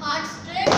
heart straight,